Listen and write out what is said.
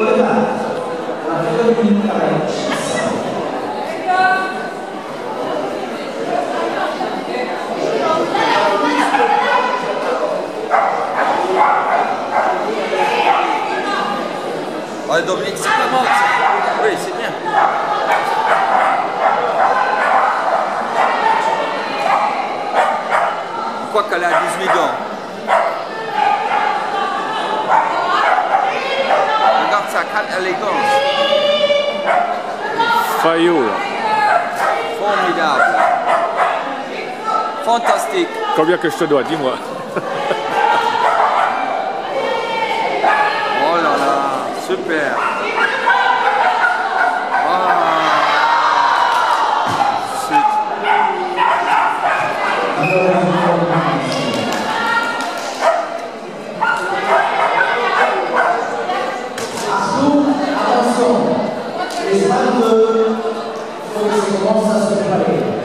Ouais, Dominique, c'est. Oui, c'est bien. Quoi qu'elle a 18 ans. Regarde sa quelle élégance. Fayot. Formidable. Fantastique. Combien que je te dois, dis-moi. Oh là là, super. Está andando, como se mostra sobre a parede.